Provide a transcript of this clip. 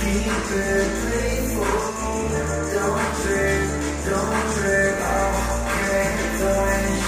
Keep it playful Don't trip, don't trip. Oh, can't go